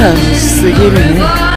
楽しすぎるね